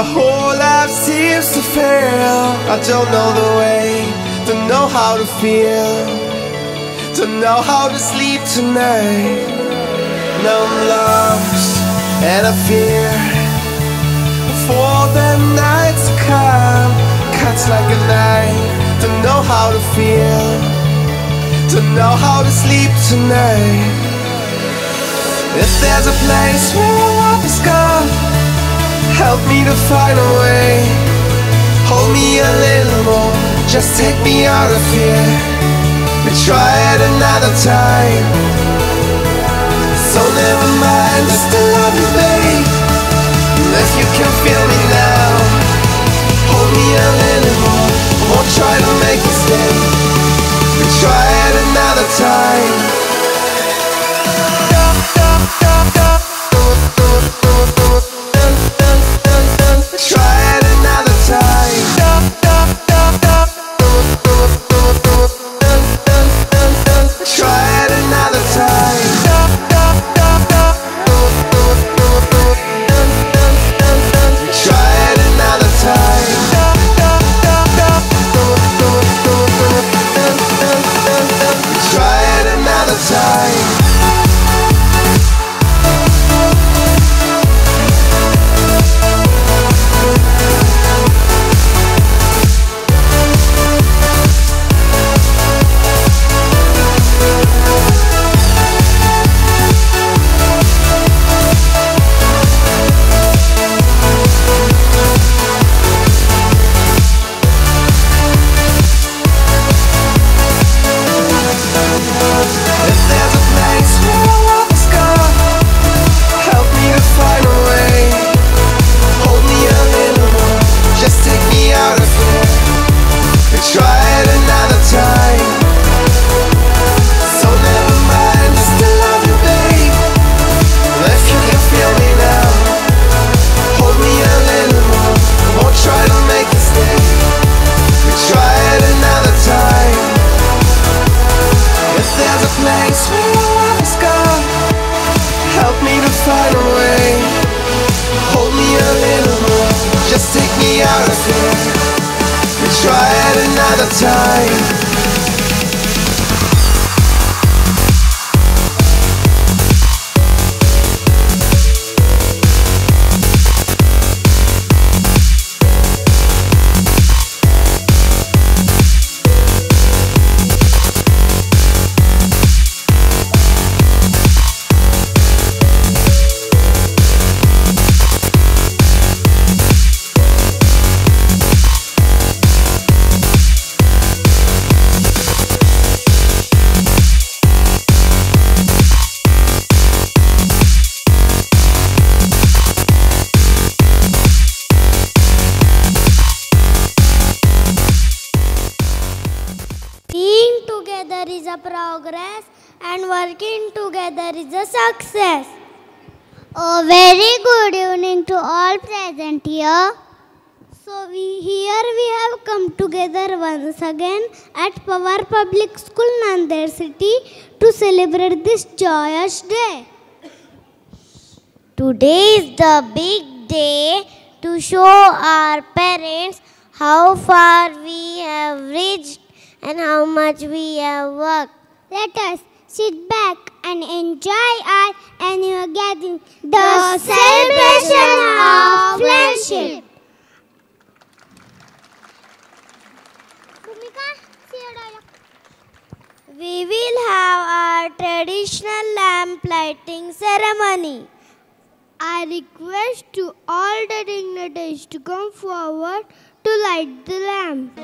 my whole life seems to fail. I don't know the way to know how to feel, to know how to sleep tonight. Now I'm lost and I fear for the night to come. Cuts like a knife to know how to feel, to know how to sleep tonight. If there's a place where love is gone, help me to find a way. Hold me a little more, just take me out of here. We try it another time. So never mind, I still love you, babe. And if you can feel me now, hold me a little more. Won't try to make you stay. We try it another time. The celebration of friendship. We will have our traditional lamp lighting ceremony. I request to all the dignitaries to come forward to light the lamp.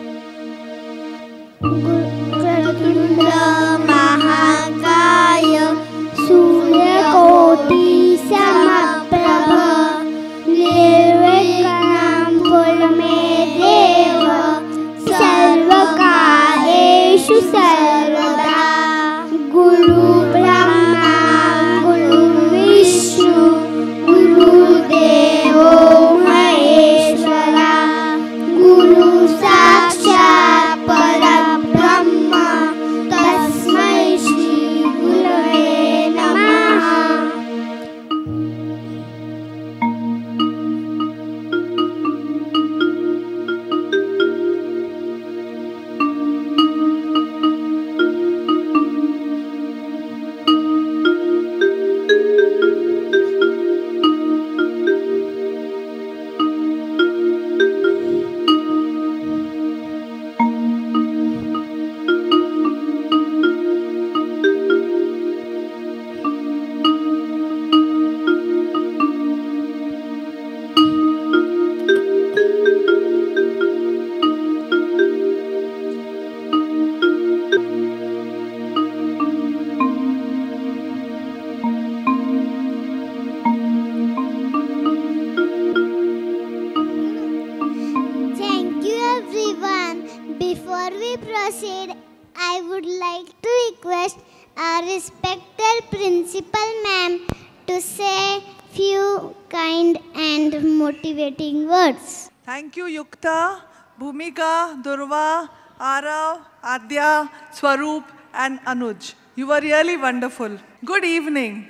Adya, Swaroop, and Anuj. You were really wonderful. Good evening.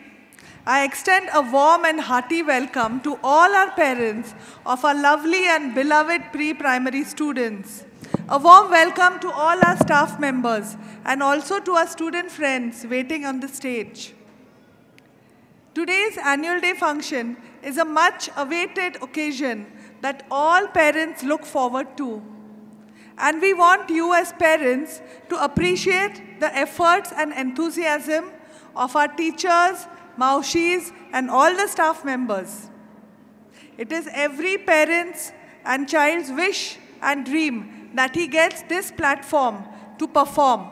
I extend a warm and hearty welcome to all our parents of our lovely and beloved pre-primary students. A warm welcome to all our staff members and also to our student friends waiting on the stage. Today's annual day function is a much awaited occasion that all parents look forward to. And we want you as parents to appreciate the efforts and enthusiasm of our teachers, maushis, and all the staff members. It is every parent's and child's wish and dream that he gets this platform to perform.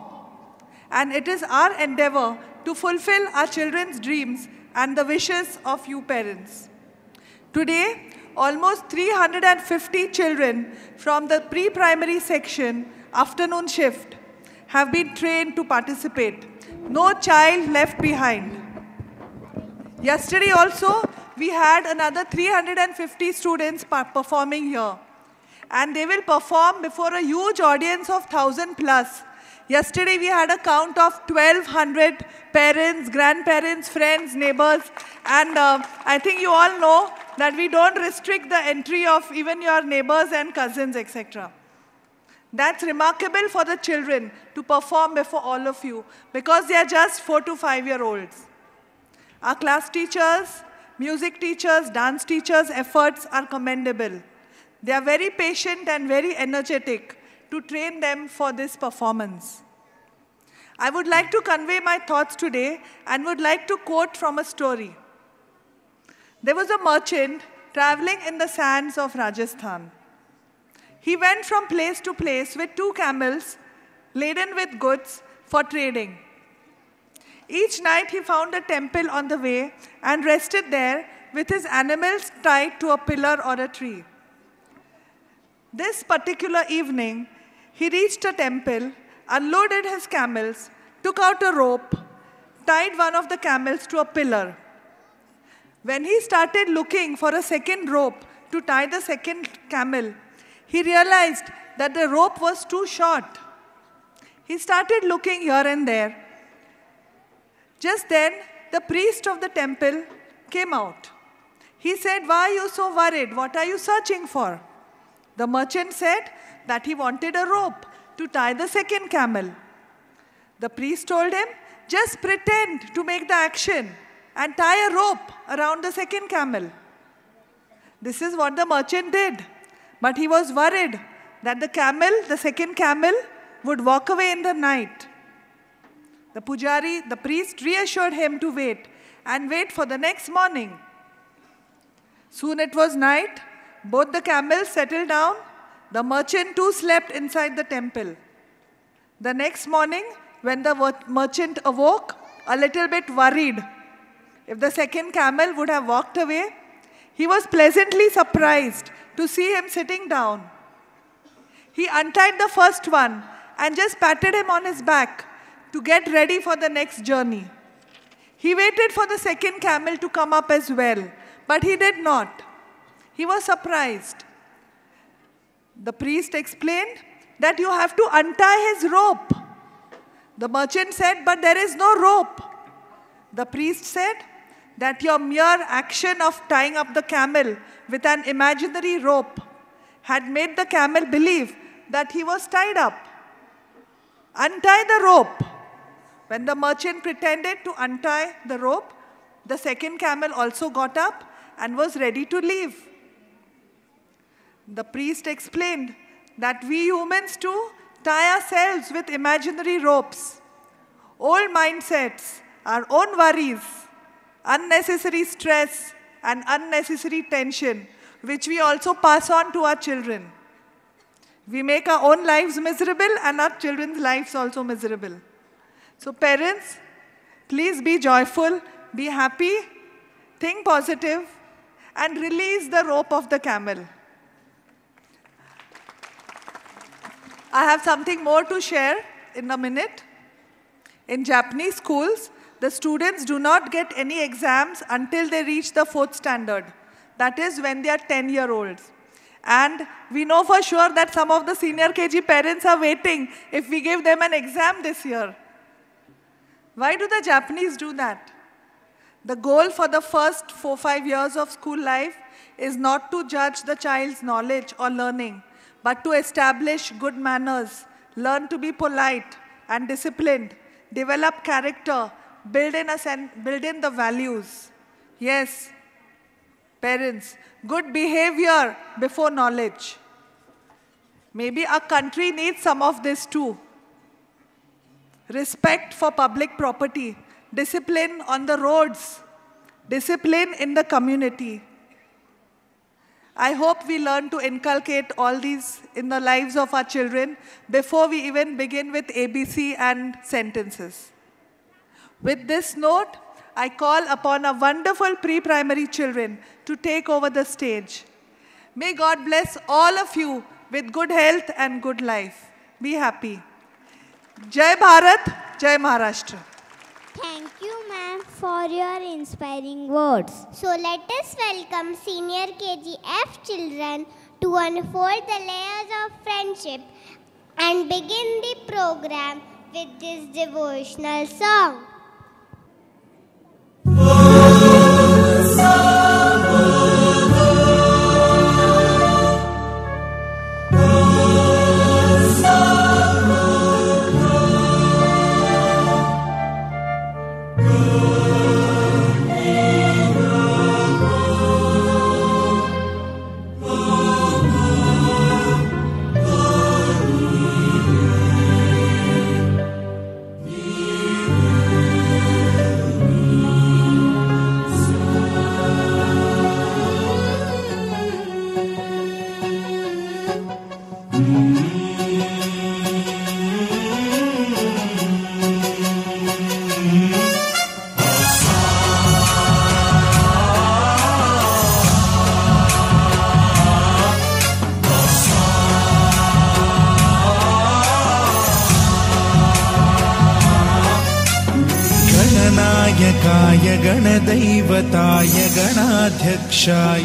And it is our endeavor to fulfill our children's dreams and the wishes of you parents. Today, almost 350 children from the pre-primary section afternoon shift have been trained to participate. No child left behind. Yesterday also, we had another 350 students performing here. And they will perform before a huge audience of 1,000 plus. Yesterday we had a count of 1,200 parents, grandparents, friends, neighbors. And uh, I think you all know that we don't restrict the entry of even your neighbors and cousins, etc. That's remarkable for the children to perform before all of you because they are just four to five year olds. Our class teachers, music teachers, dance teachers' efforts are commendable. They are very patient and very energetic to train them for this performance. I would like to convey my thoughts today and would like to quote from a story. There was a merchant traveling in the sands of Rajasthan. He went from place to place with two camels laden with goods for trading. Each night he found a temple on the way and rested there with his animals tied to a pillar or a tree. This particular evening, he reached a temple, unloaded his camels, took out a rope, tied one of the camels to a pillar, when he started looking for a second rope to tie the second camel, he realized that the rope was too short. He started looking here and there. Just then, the priest of the temple came out. He said, Why are you so worried? What are you searching for? The merchant said that he wanted a rope to tie the second camel. The priest told him, Just pretend to make the action and tie a rope around the second camel. This is what the merchant did. But he was worried that the camel, the second camel, would walk away in the night. The pujari, the priest, reassured him to wait and wait for the next morning. Soon it was night. Both the camels settled down. The merchant too slept inside the temple. The next morning, when the merchant awoke, a little bit worried if the second camel would have walked away, he was pleasantly surprised to see him sitting down. He untied the first one and just patted him on his back to get ready for the next journey. He waited for the second camel to come up as well, but he did not. He was surprised. The priest explained that you have to untie his rope. The merchant said, but there is no rope. The priest said, that your mere action of tying up the camel with an imaginary rope had made the camel believe that he was tied up. Untie the rope. When the merchant pretended to untie the rope, the second camel also got up and was ready to leave. The priest explained that we humans too tie ourselves with imaginary ropes, old mindsets, our own worries, unnecessary stress and unnecessary tension, which we also pass on to our children. We make our own lives miserable and our children's lives also miserable. So parents, please be joyful, be happy, think positive, and release the rope of the camel. I have something more to share in a minute. In Japanese schools, the students do not get any exams until they reach the fourth standard. That is when they are 10 year olds. And we know for sure that some of the senior KG parents are waiting if we give them an exam this year. Why do the Japanese do that? The goal for the first four, five years of school life is not to judge the child's knowledge or learning, but to establish good manners, learn to be polite and disciplined, develop character, build in, a sen- build in the values. Yes, parents, good behavior before knowledge. Maybe our country needs some of this too. Respect for public property, discipline on the roads, discipline in the community. I hope we learn to inculcate all these in the lives of our children before we even begin with ABC and sentences. With this note, I call upon our wonderful pre primary children to take over the stage. May God bless all of you with good health and good life. Be happy. Jai Bharat, Jai Maharashtra. Thank you, ma'am, for your inspiring words. So let us welcome senior KGF children to unfold the layers of friendship and begin the program with this devotional song.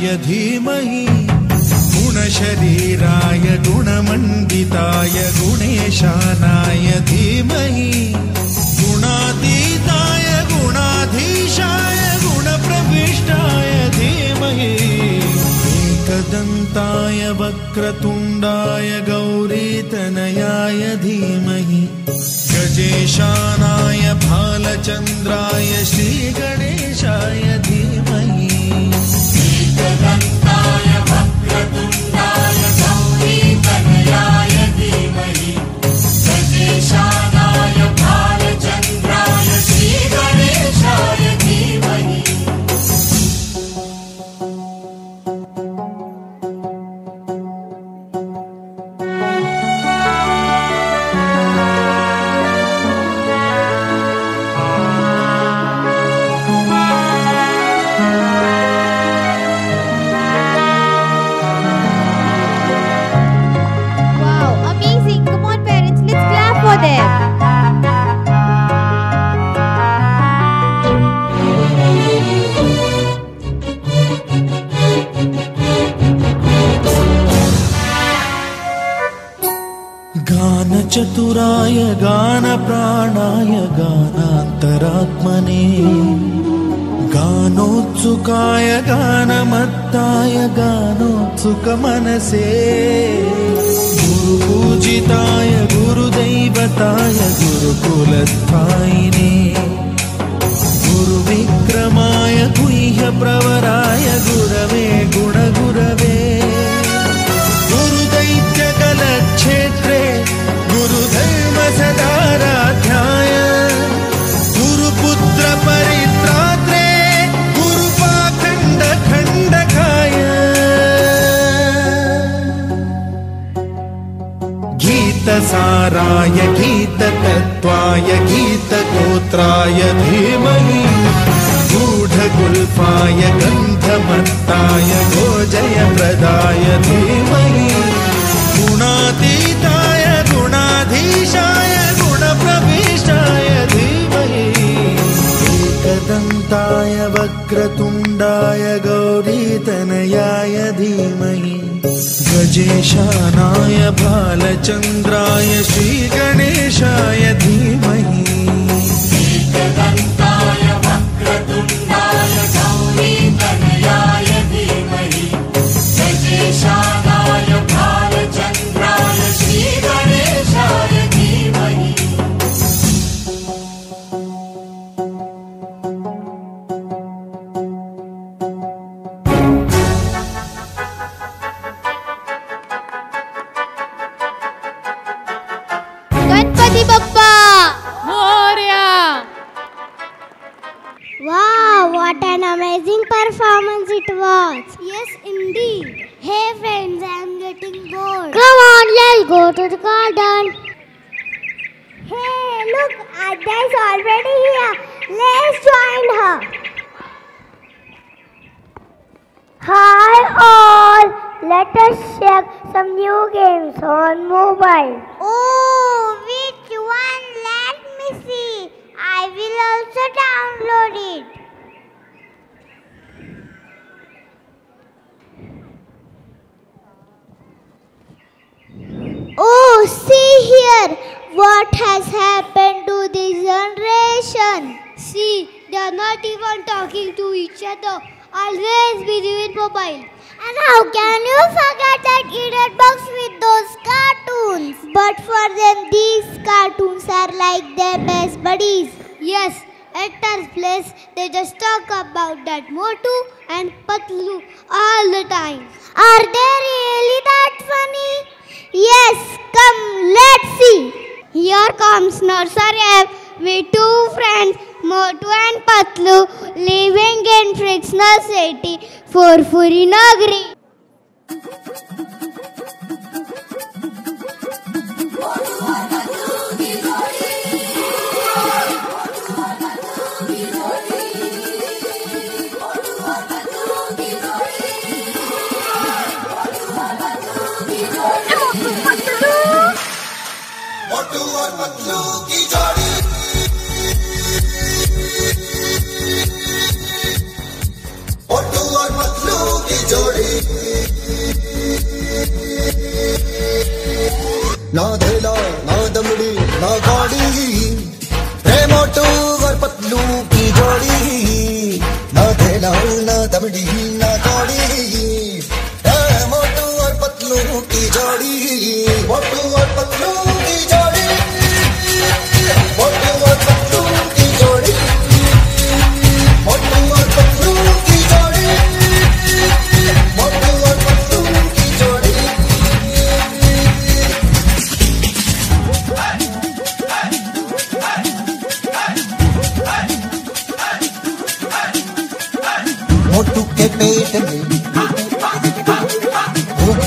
यधि amazing performance it was. Yes, indeed. Hey friends, I am getting bored. Come on, let's go to the garden. Hey, look, Adya is already here. Let's join her. Hi all, let us check some new games on mobile. Oh, which one? Let me see. I will also download it. Oh, see here. What has happened to this generation? See, they are not even talking to each other. Always busy with mobile. And how can you forget that idiot box with those cartoons? But for them, these cartoons are like their best buddies. Yes, at our place, they just talk about that Motu and Patlu all the time. Are they really that funny? Yes, come, let's see. Here comes Nursery with two friends, Motu and Patlu, living in fictional city, for Furfuri Nagri. मोटू और पतलू की जोड़ी और पतलू की जोड़ी ना धेला ना दमड़ी ना गाड़ी रे मोटू और पतलू की जोड़ी ना धेला ना दमड़ी ना गाड़ी रे मोटू और पतलू की जोड़ी मोटू और पतलू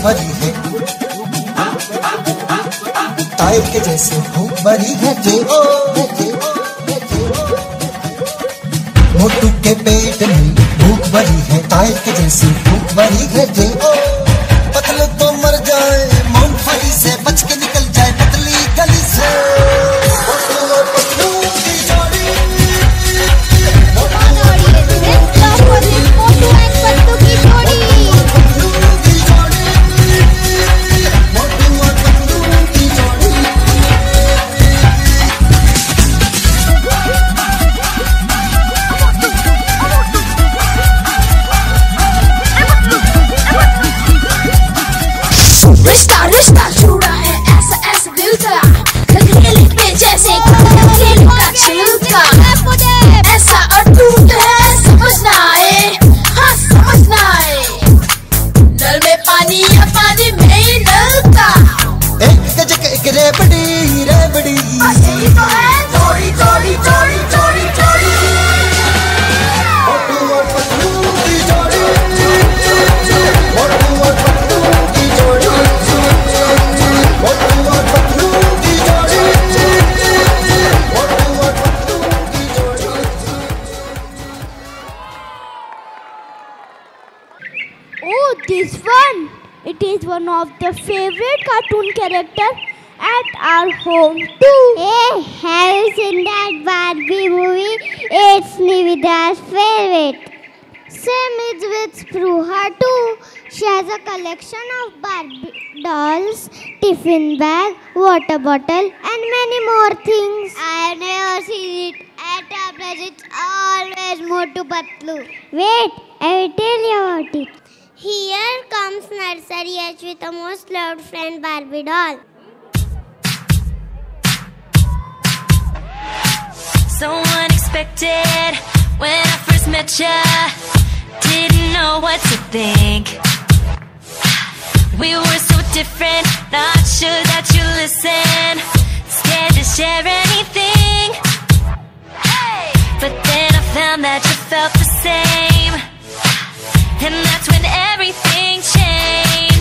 भरी है। टाइप के जैसे हो बड़ी घटे मोटू के पेट में भूख बड़ी है टाइप के जैसे भूख बड़ी घटे home. Hey, have you seen that Barbie movie? It's Nivida's favorite. Same is with Spruha too. She has a collection of Barbie dolls, tiffin bag, water bottle, and many more things. I have never seen it. At our place, it's always Motu Patlu. Wait, I will tell you about it. Here comes Nursery H with a most loved friend Barbie doll. So unexpected when I first met ya. Didn't know what to think. We were so different, not sure that you listen. Scared to share anything. But then I found that you felt the same. And that's when everything changed.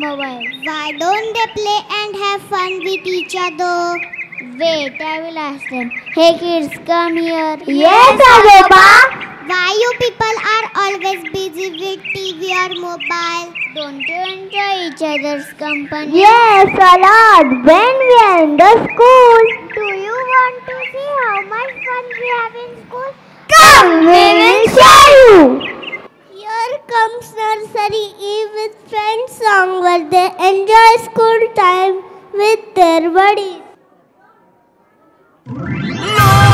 Mobile. Why don't they play and have fun with each other? Wait, I will ask them. Hey kids, come here. Yes, Ajoba. Why you people are always busy with TV or mobile? Don't you enjoy each other's company? Yes, a lot. When we are in the school. Do you want to see how much fun we have in school? Come, we will show you. Here comes Nursery Eve with friends song where they enjoy school time with their buddies. F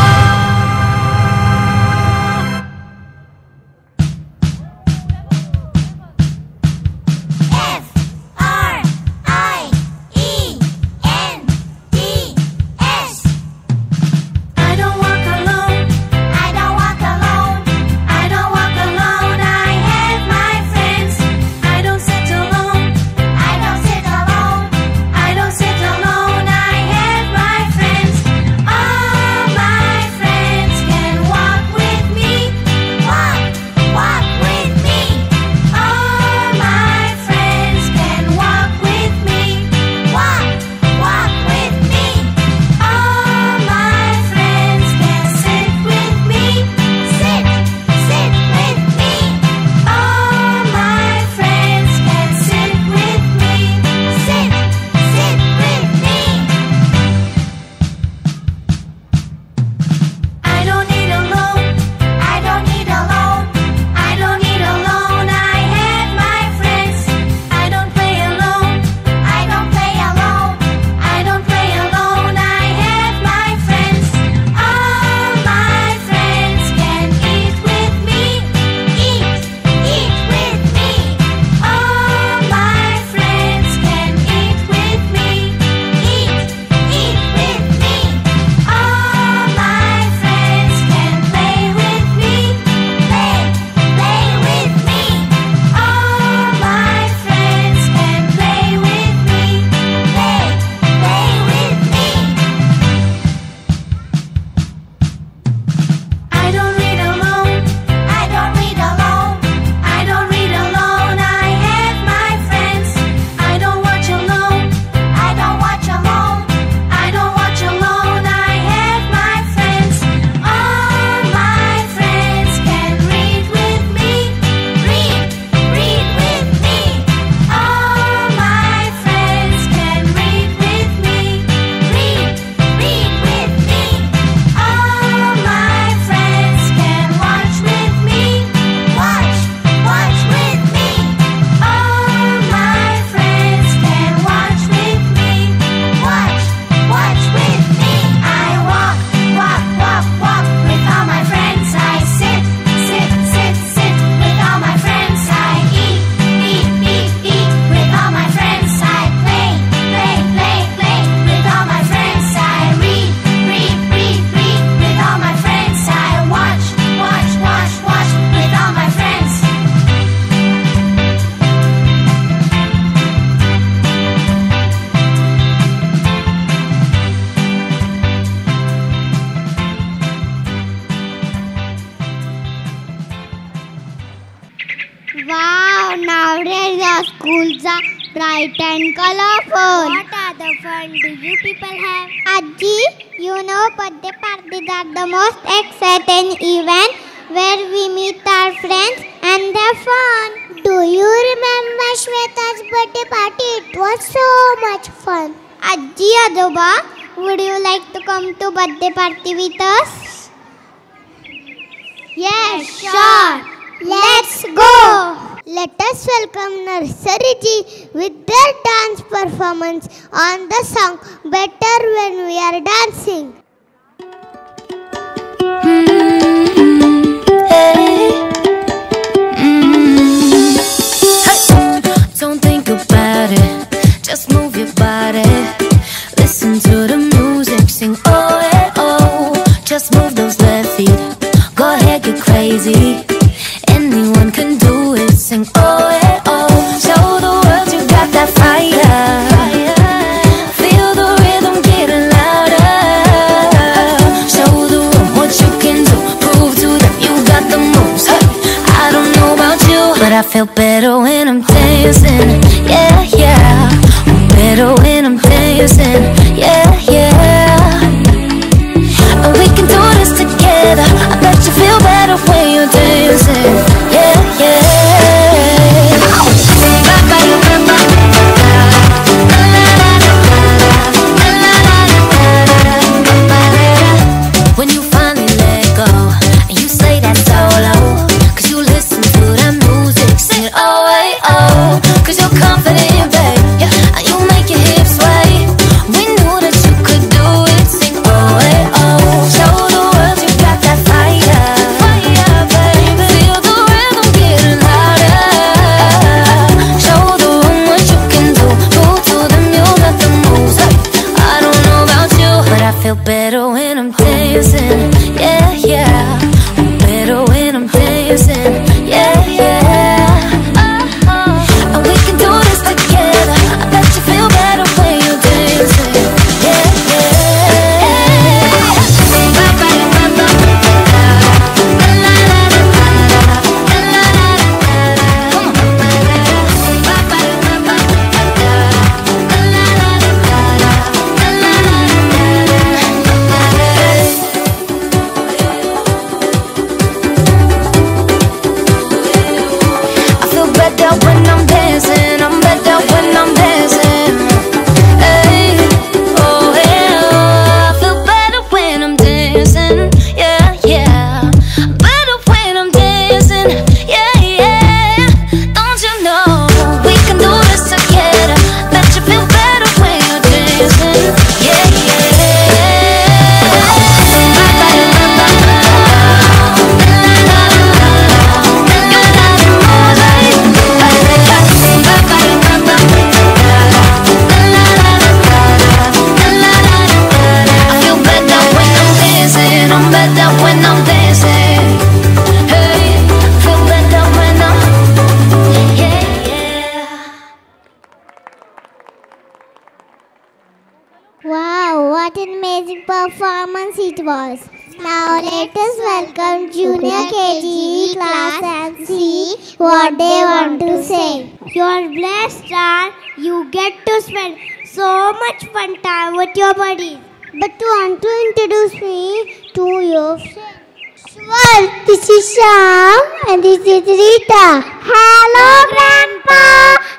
is Rita. Hello, Grandpa.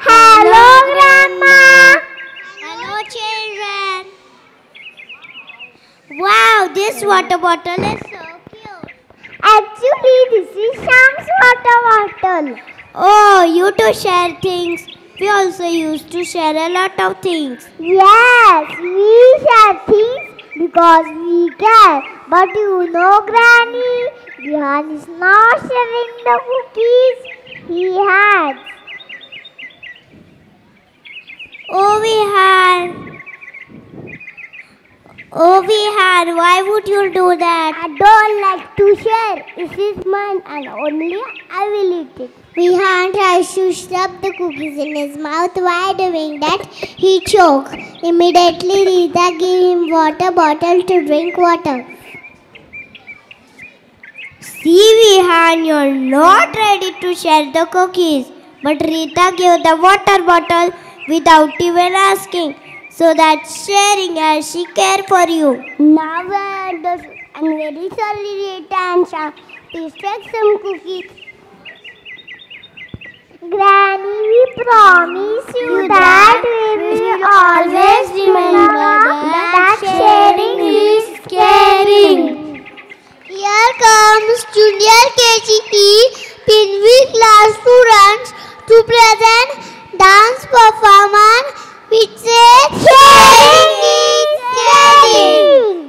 Hello, Grandma. Hello, children. Wow, this water bottle is so cute. Actually, this is Sam's water bottle. Oh, you two share things. We also used to share a lot of things. Yes, we share things because we care. But you know, Granny, Yar is not sharing the cookies he had. Oh, we had. Oh, we had. Why would you do that? I don't like to share. This is mine and only I will eat it. Vihan tries to shove the cookies in his mouth. While doing that, he choked. Immediately, Rita gave him water bottle to drink water. See Vihan, you're not ready to share the cookies. But Rita gave the water bottle without even asking. So that's sharing as she cared for you. Now I understand. I'm very sorry Rita and Shyam. Please take some cookies. Granny, we promise you, you that, we will always remember that, that sharing is caring. Here comes Junior KGP Pinvi class students to present dance performance which says Sharing is caring.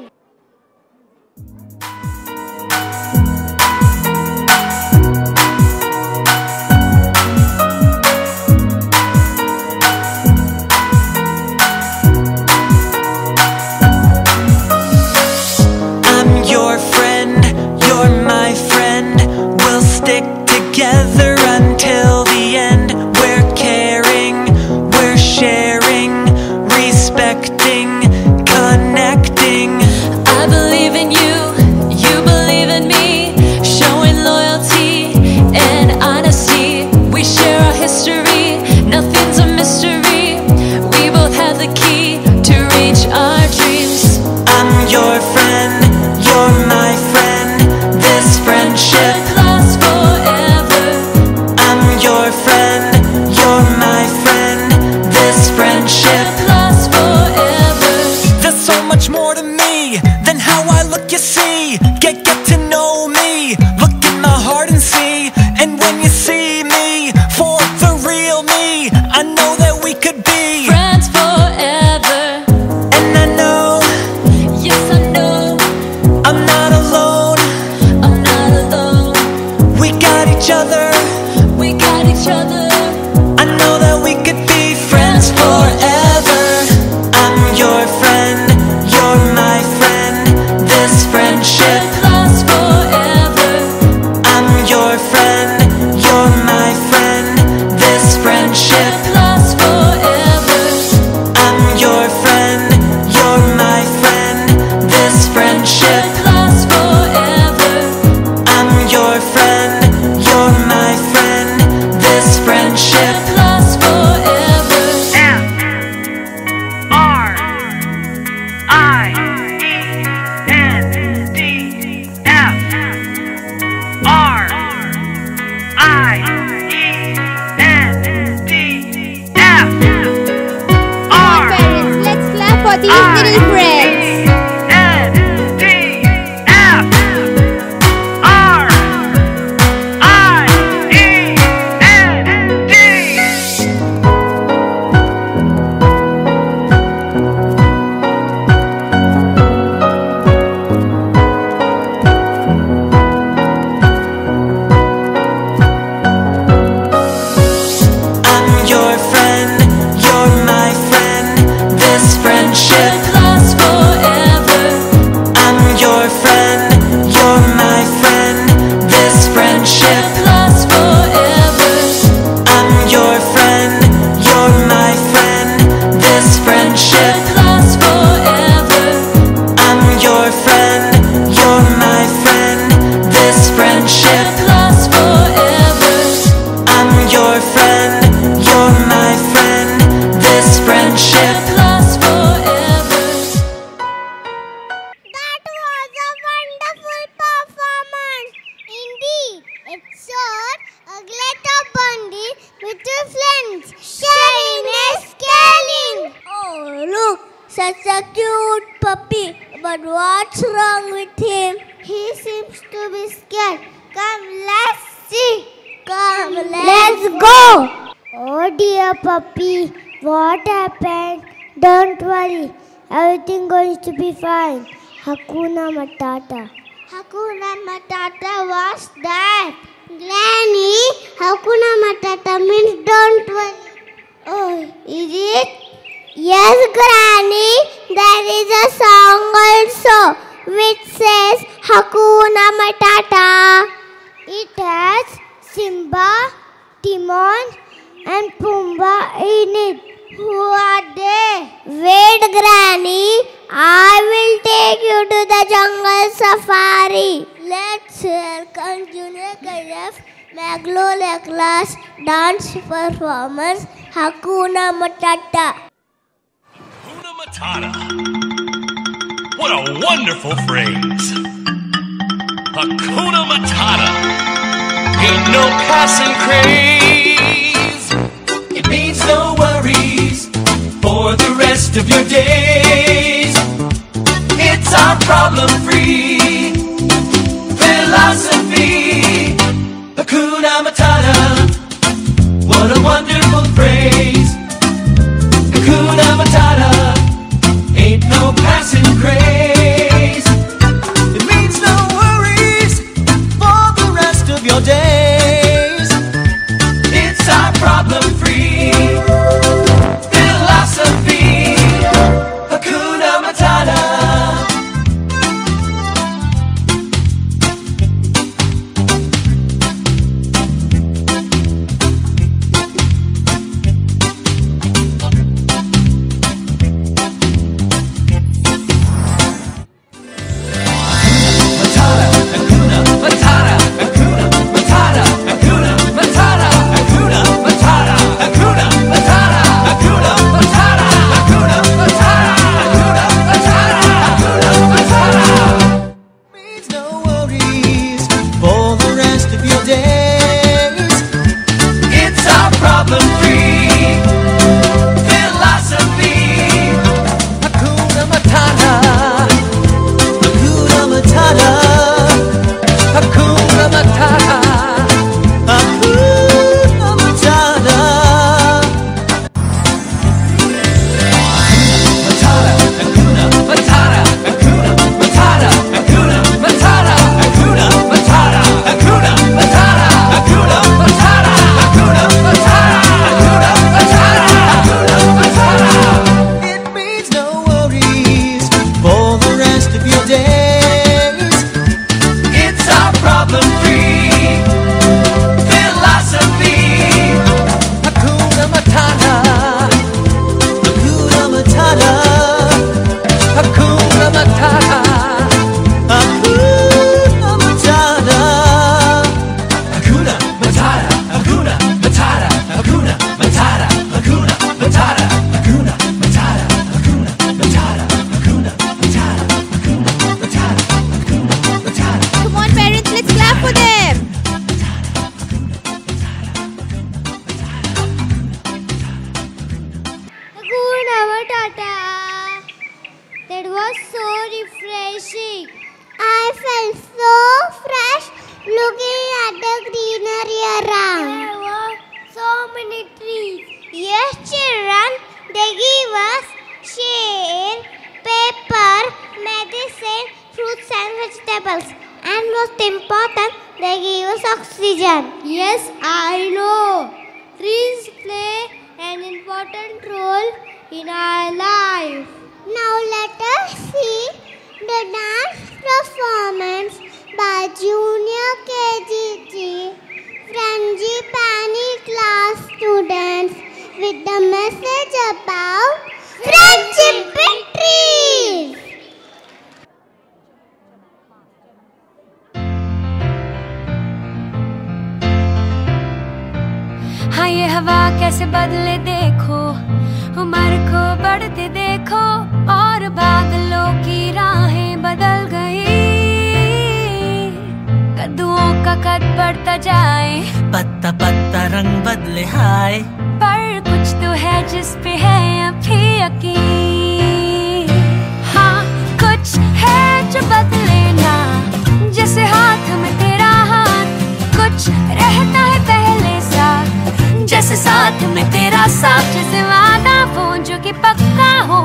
से साथ में तेरा साथ। जैसे वादा वो जो कि पक्का हो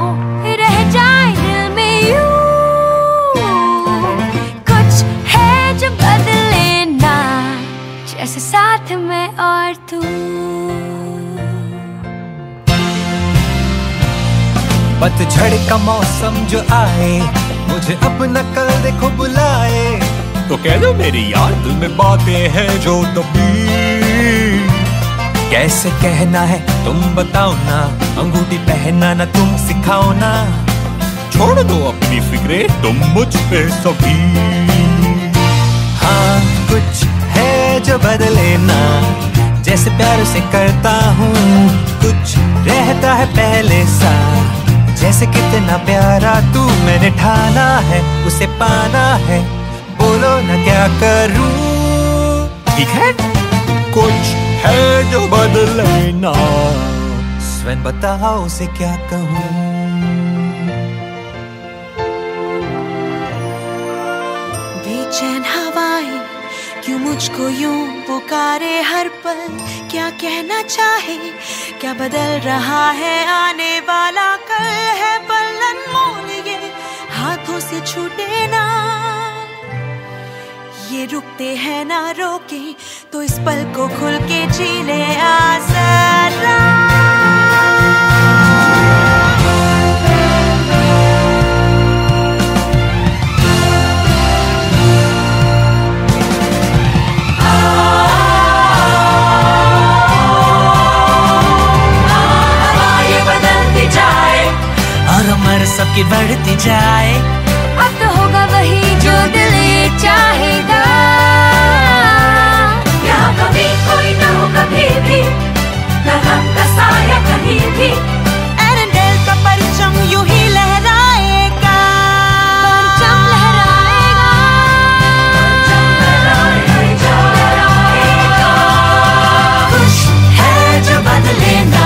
रह जाए दिल में यू। कुछ है जो बदले ना जैसे साथ में और तू। पतझड़ का मौसम जो आए मुझे अपना कल देखो बुलाए। तो कह दो मेरी यार दिल में बातें हैं जो तभी कैसे कहना है? तुम बताओ ना। अंगूठी पहनना ना तुम सिखाओ ना। छोड़ दो अपनी फिक्रे तुम मुझ पे सभी। हाँ कुछ है जो बदले ना। जैसे प्यार से करता हूँ कुछ रहता है पहले सा। जैसे कितना प्यारा तू मैंने ठाना है उसे पाना है। बोलो ना क्या करूँ? ठीक है? कुछ है जो बदले ना स्वयं बताओ उसे क्या कहूँ? बेचैन हवाएँ क्यों मुझको यूँ पुकारे हर पल? क्या कहना चाहे? क्या बदल रहा है आने वाला कल? है पल अनमोल ये हाथों से छूटे ना। ये रुकते हैं ना रोके तो इस पल को खुल के जी ले आसरा। ये बदलती जाए और उम्र सबकी बढ़ती जाए। अब तो होगा वही जो दिल ये चाहेगा। कभी कोई ना हो कभी भी। न हम का साया कहीं भी। एरंडेल का परचम यूँ ही लहराएगा। परचम लहराएगा। खुश है जो बदले ना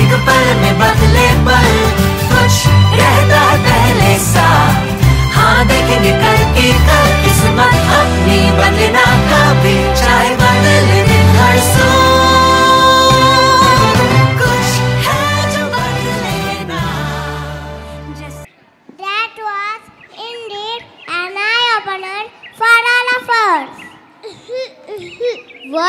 एक पल में बदले पल कुछ रहता है पहले सा। हाँ देखेंगे कल कल किस्मत अपनी बदलना कभी चाहे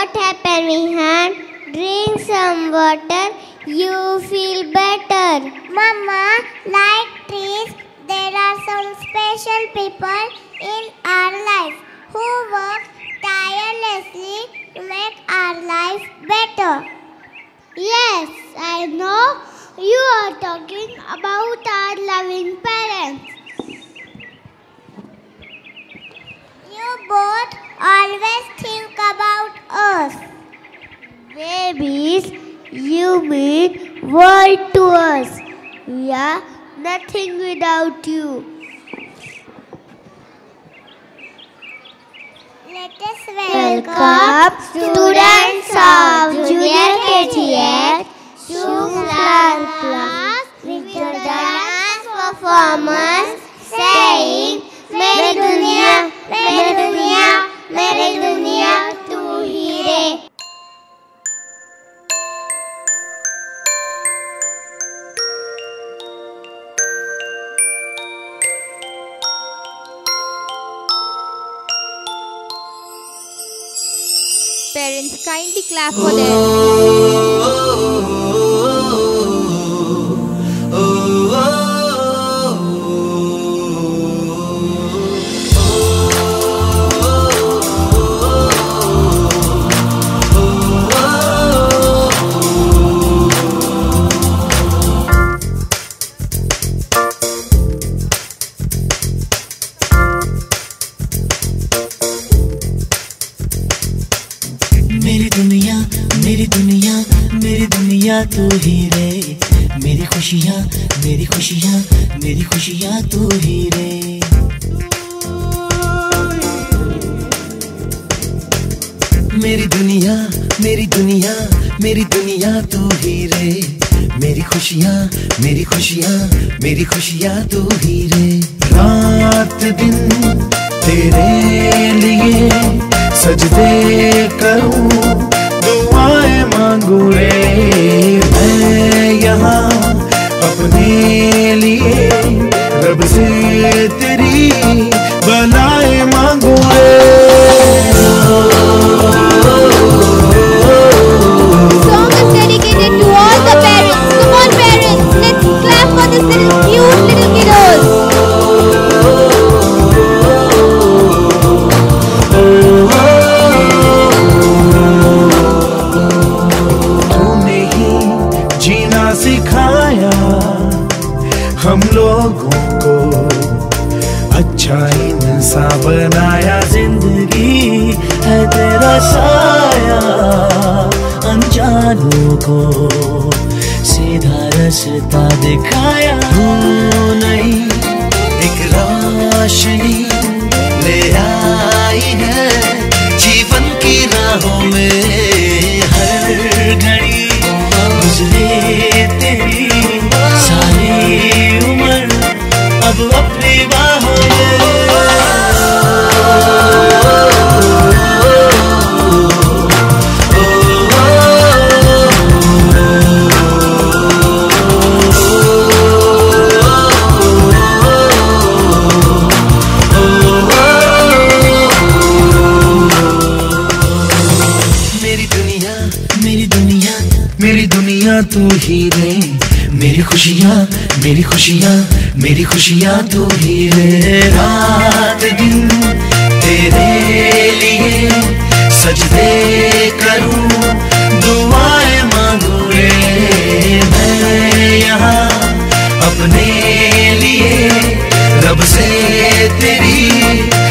what happened, Rehan? Drink some water, you feel better. Mama, like trees, there are some special people in our life who work tirelessly to make our life better. Yes, I know you are talking about our loving parents. You both always think about us. Babies, you mean world to us. We are nothing without you. Let us welcome students of Junior KTS Shunglan class with the dance performance saying Mere Dunia, Mere Dunia, Mere Dunia. Parents, kindly clap for them. तू ही रे। मेरी खुशियाँ मेरी खुशियाँ मेरी खुशियाँ तू ही रे। रात दिन तेरे लिए सजदे करूँ, दुआएँ मांगू रे। मैं यहाँ अपने लिए रब से तेरी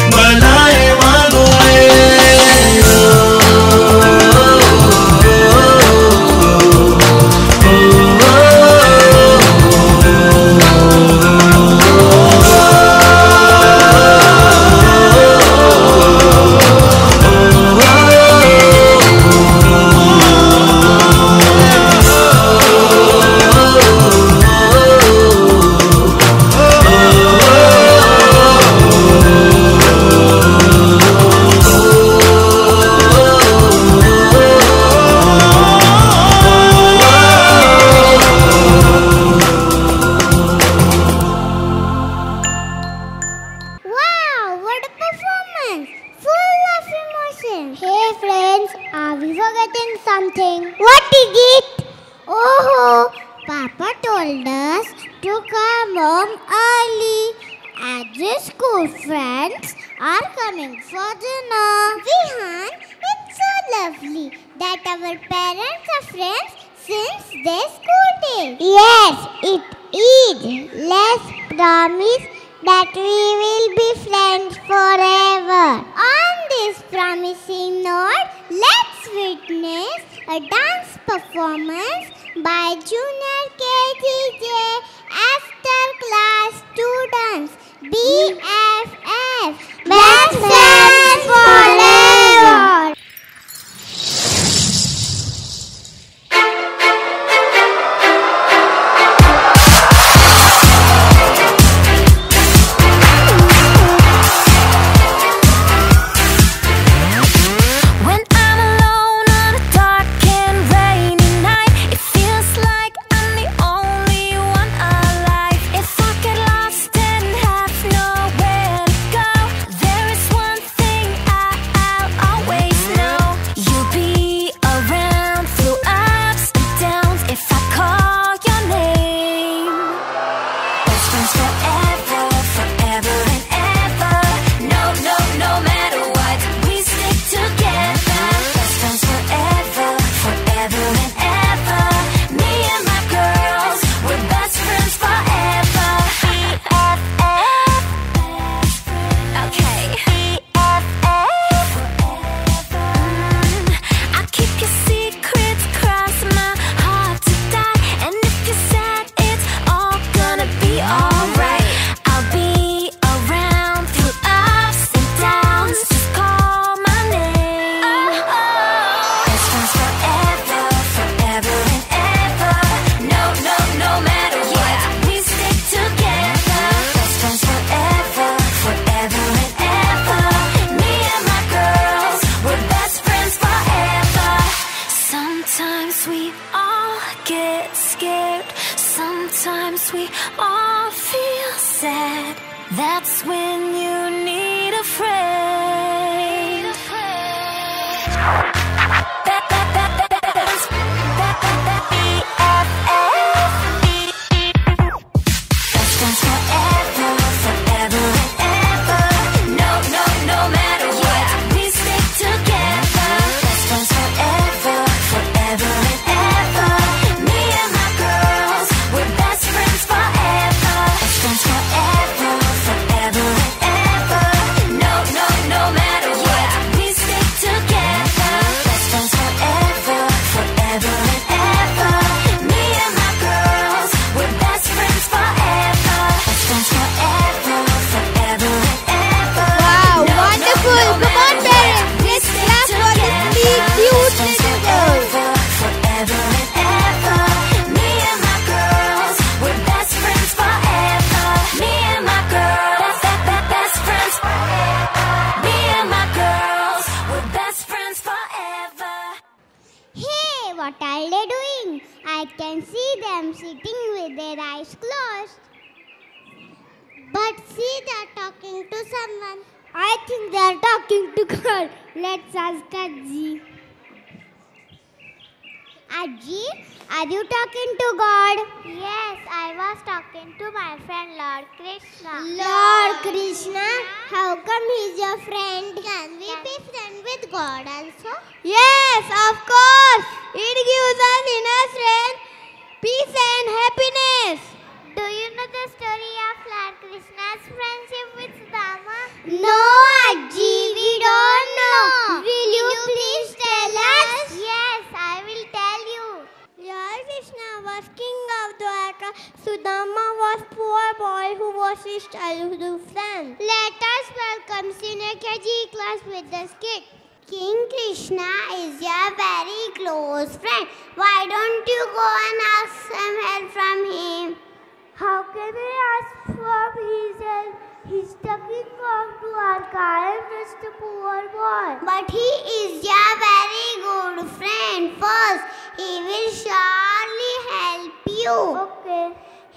you. Okay.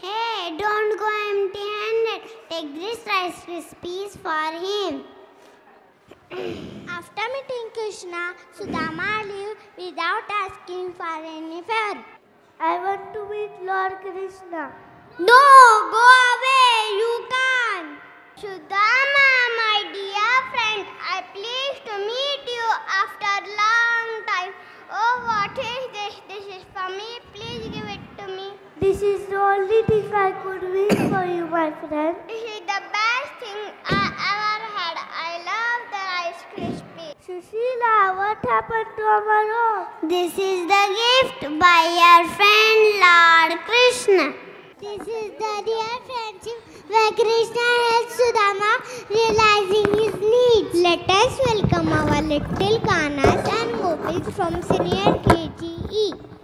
Hey, don't go empty handed. Take this rice recipes for him. After meeting Krishna, Sudama lived without asking for any favor. I want to meet Lord Krishna. No, go away, you can't. Sudama, my dear friend, I pleased to meet you after a long time. Oh, what is this? This is for me. Please give it to me. This is the only thing I could wish for you, my friend. This is the best thing I ever had. I love the Rice Krispie. Sushila, what happened to our own? This is the gift by your friend Lord Krishna. This is the real friendship where Krishna helps Sudama realizing his needs. Let us welcome our little Kanas and Gopis from senior KGE.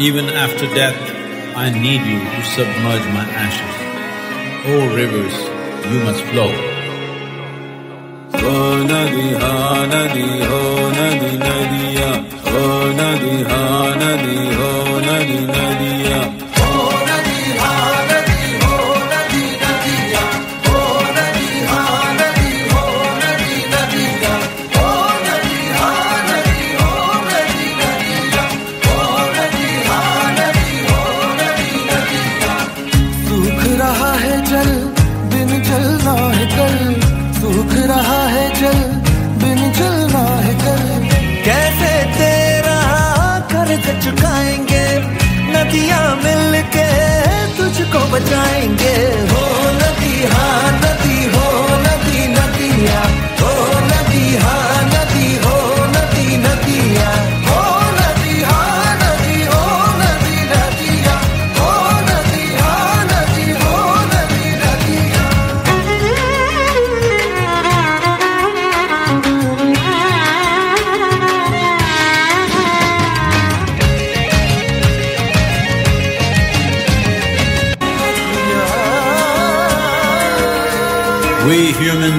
Even after death, I need you to submerge my ashes. Oh rivers, you must flow. Oh nadi ha nadi ho nadi nadiya Oh nadi ha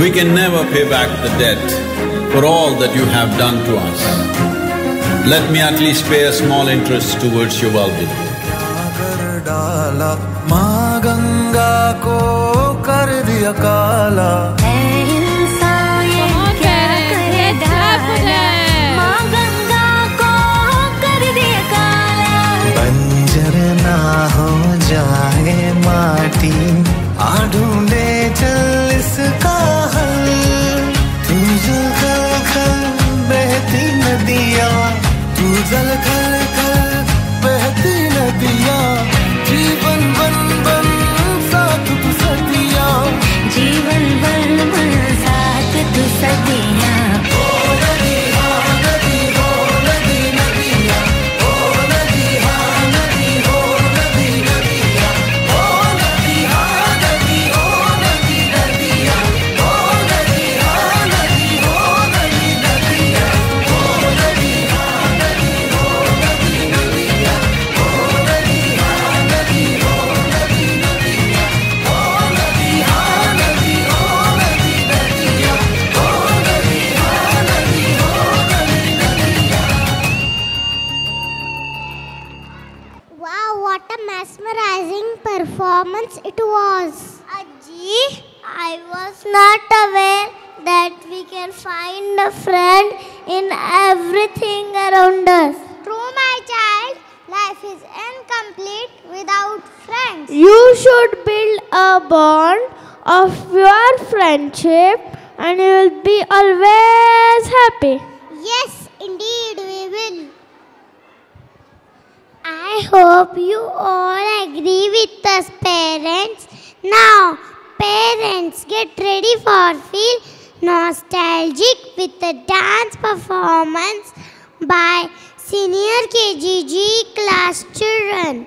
we can never pay back the debt for all that you have done to us. Let me at least pay a small interest towards your well-being. कर डाला माँ गंगा को कर दिया काला इंसान ये क्या करेगा माँ गंगा को कर दिया काला बंजर ना हो जाए माटी आ ढूंढे चल इसका जल खल खल बहती नदिया जीवन बन बन साथ जीवन बन बन साथ सदियाँ। Nostalgic with the dance performance by senior KGG class children.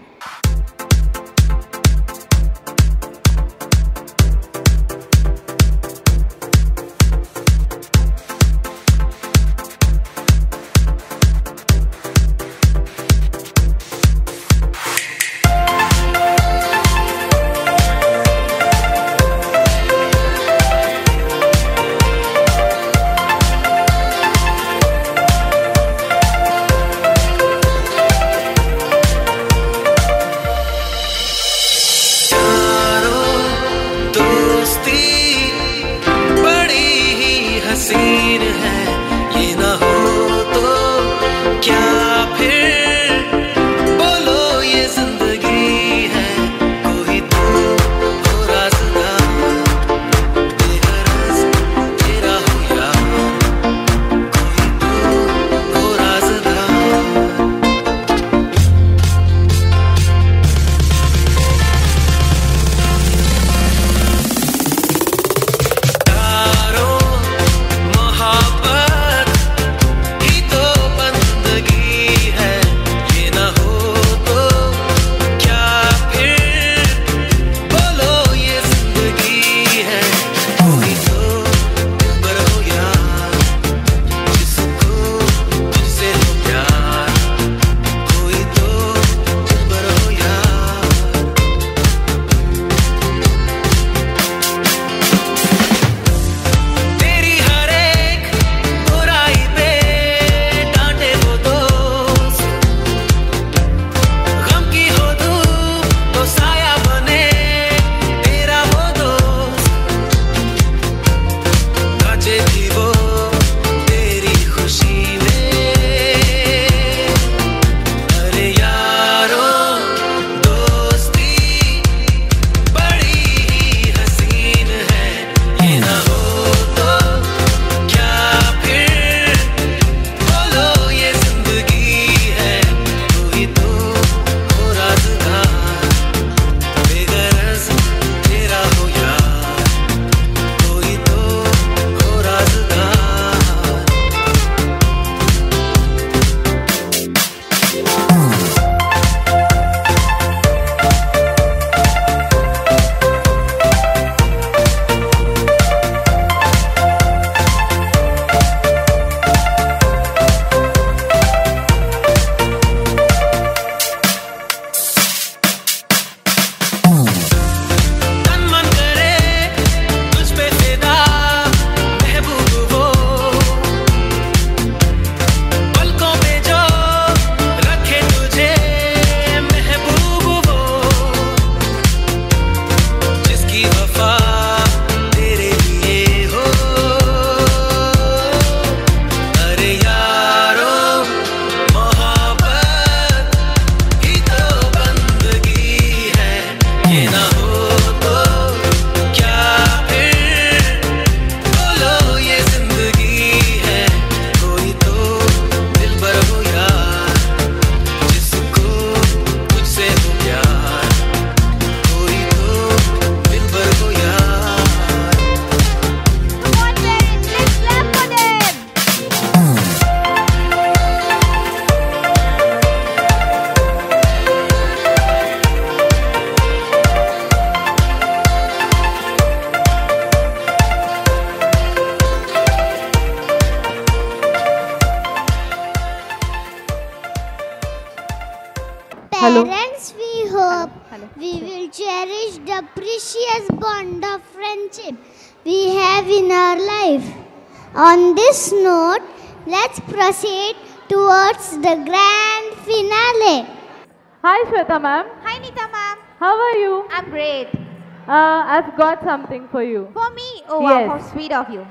Got something for you. For me? Oh wow, Yes. how sweet of you.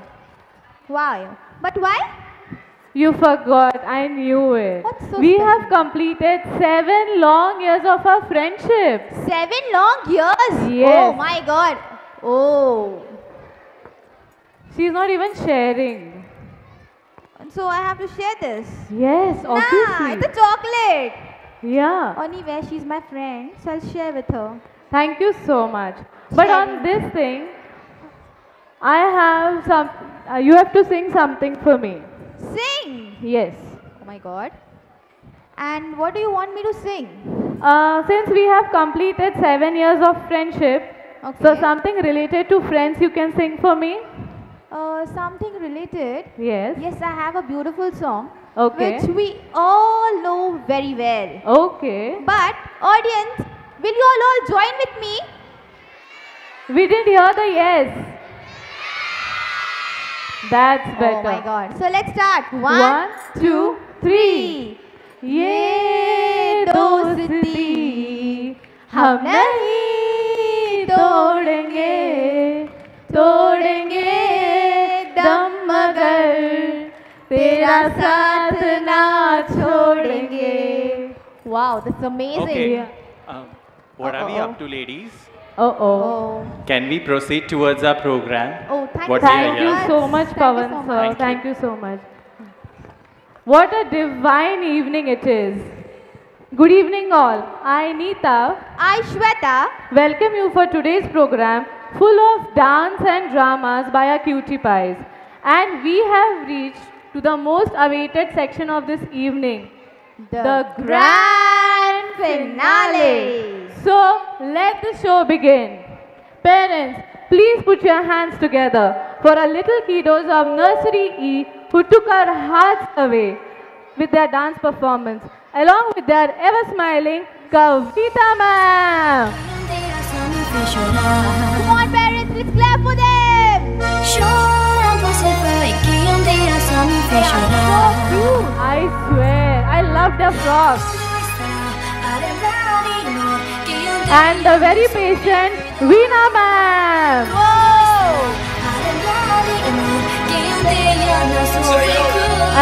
Wow. But why? You forgot. I knew it. What's so we special? have completed seven long years of our friendship. Seven long years? Yes. Oh my god. Oh. She's not even sharing. So I have to share this. Yes, Nah, obviously. it's a chocolate. Yeah. Anyway, she's my friend, so I'll share with her. Thank you so much. But on this thing, I have some. Uh, you have to sing something for me. Sing! Yes. Oh my god. And what do you want me to sing? Uh, since we have completed seven years of friendship, so something related to friends you can sing for me. Uh, something related. Yes. Yes, I have a beautiful song. Okay. Which we all know very well. Okay. But, audience, will you all, all join with me? We didn't hear the yes. That's better. Oh my god. So let's start. One, One, two, three. ये दोस्ती हम नहीं तोड़ेंगे तोड़ेंगे दम मगर तेरा साथ ना छोड़ेंगे Wow, that's amazing. Okay. Um, what are we up to, ladies? Oh oh. Can we proceed towards our program? Oh, thank what you. we are Thank you so much, Pavan so sir. much. Thank you so much. What a divine evening it is. Good evening, all. I, Neeta, I, Shweta, welcome you for today's program full of dance and dramas by our cutie pies. And we have reached to the most awaited section of this evening the, grand finale. So let the show begin. Parents, please put your hands together for our little kiddos of Nursery E who took our hearts away with their dance performance, along with their ever smiling Kavita ma'am. Come on, parents, let's clap for them. I swear, Love the frogs. And the very patient Veena ma'am.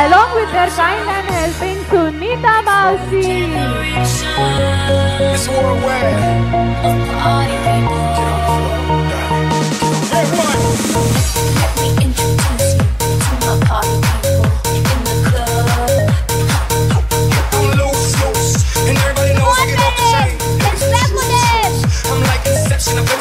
Along with their kind and helping Sunita Mausi. It's. I'm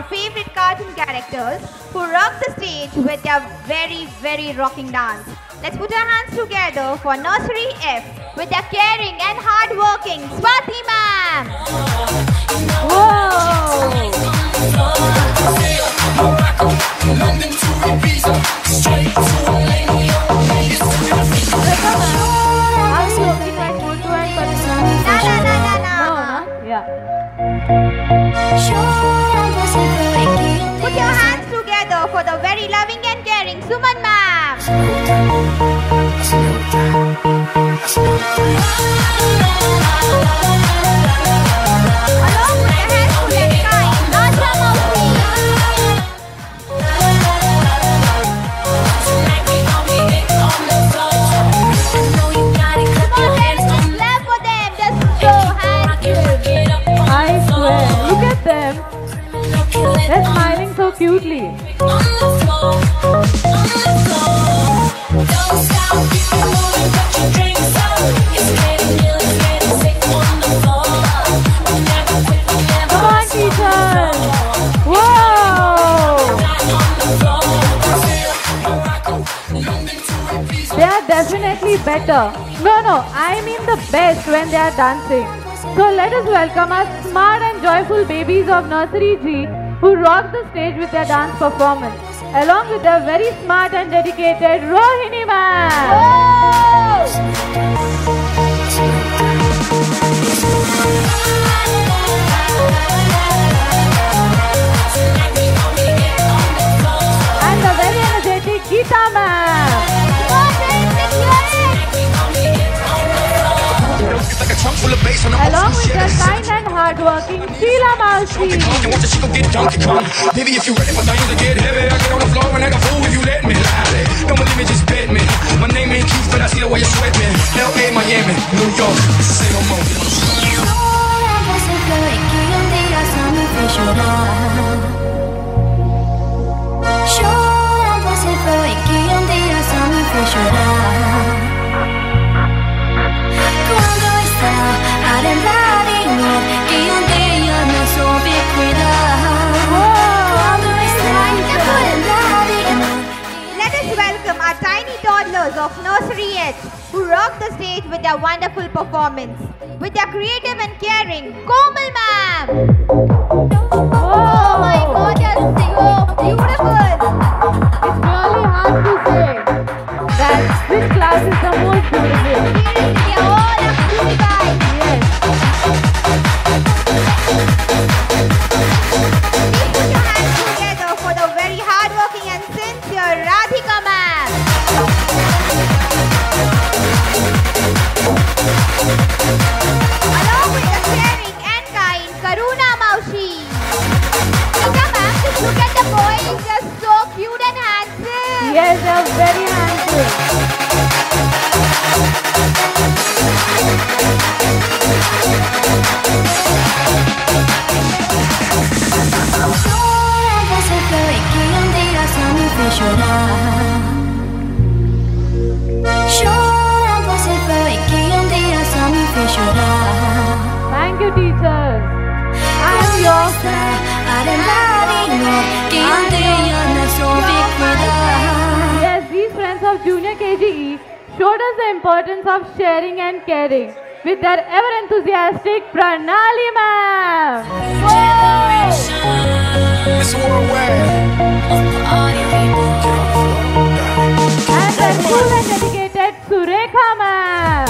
Our favorite cartoon characters who rock the stage with their very, very rocking dance. Let's put our hands together for Nursery F with their caring and hardworking Swati ma'am. Na na na na na. Yeah. The very loving and caring Suman ma'am. Dancing. So let us welcome our smart and joyful babies of Nursery G who rock the stage with their dance performance, along with their very smart and dedicated Rohini ma'am. And the very energetic Geeta ma'am. Trunk full of bass on the Along with their kind and hardworking Sheila Mausi. And watch the shit go get Donkey Kong. Baby, if you ready for things to get heavy, I get on the floor and act a fool if you let me. Lie. Don't believe me, just bet me. My name ain't Keith, but I see the way you sweat me. L.A., Miami, New York, say no more. Let us welcome our tiny toddlers of Nursery H who rock the stage with their wonderful performance. With their creative and caring Komal ma'am. Oh my god, you're so beautiful. KGE showed us the importance of sharing and caring with their ever enthusiastic Pranali ma'am. It's worldwide. And their cool and dedicated Surekha ma'am.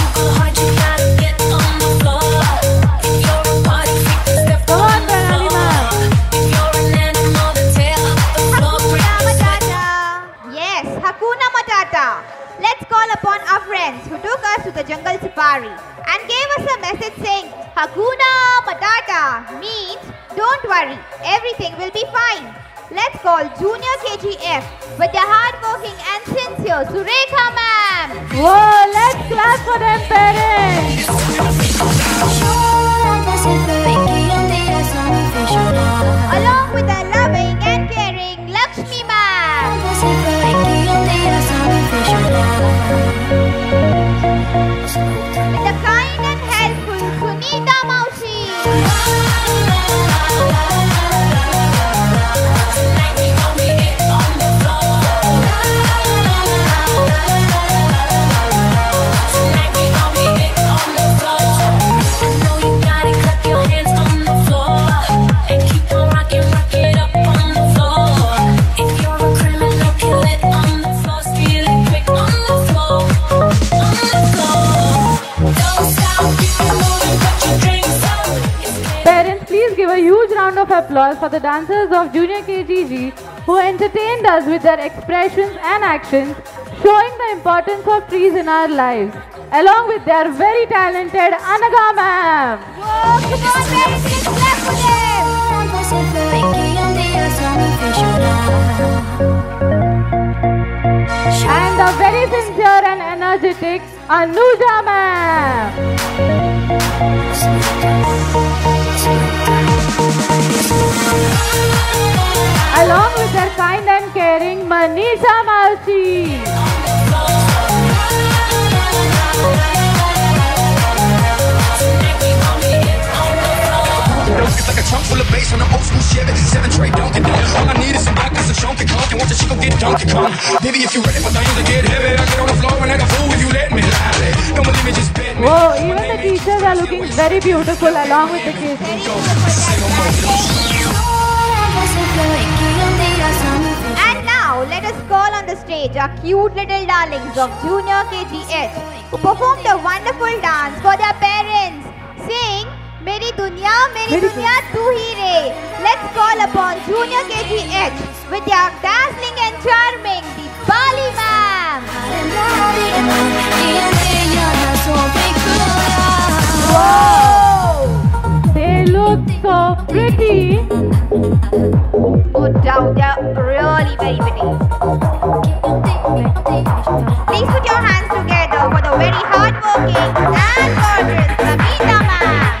us to the jungle safari and gave us a message saying Hakuna Matata means don't worry, everything will be fine. Let's call Junior KGF with their hardworking and sincere Surekha ma'am. Whoa, let's clap for them parents. Along with the loving applause for the dancers of Junior KGG who entertained us with their expressions and actions, showing the importance of trees in our lives, along with their very talented Anaga ma'am. And the very sincere and energetic Anuja ma'am. Along with their kind and caring Manisha Mausi. It's like a trunk full of bass on an old school Chevy. Seven tray Donkey Kong. All I need is some vodka, some chunky conk, and watch a chico get Donkey Kong. Baby, if you ready for things to get heavy, I get on the floor and act a fool if you let me lie. Don't believe me, just bet me. Whoa, even the teachers are looking very beautiful along with the kids. And now let us call on the stage our cute little darlings of Junior KGH who performed a wonderful dance for their parents. Sing Meri Dunya, Meri Dunya Tu Hi Re. Let's call upon Junior KGH with their dazzling and charming Dipali ma'am. They look so pretty. Good doubt, they're really very pretty. Please put your hands together for the very hardworking and gorgeous Namita ma'am.